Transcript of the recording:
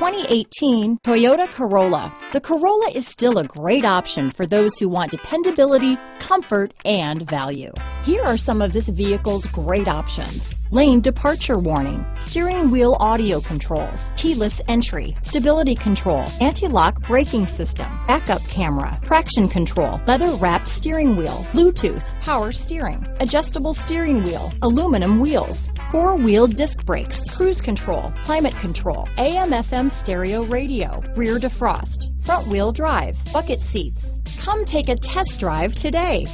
2018 Toyota Corolla. The Corolla is still a great option for those who want dependability, comfort, and value. Here are some of this vehicle's great options. Lane departure warning, steering wheel audio controls, keyless entry, stability control, anti-lock braking system, backup camera, traction control, leather wrapped steering wheel, Bluetooth, power steering, adjustable steering wheel, aluminum wheels, four-wheel disc brakes, cruise control, climate control, AM FM stereo radio, rear defrost, front wheel drive, bucket seats. Come take a test drive today.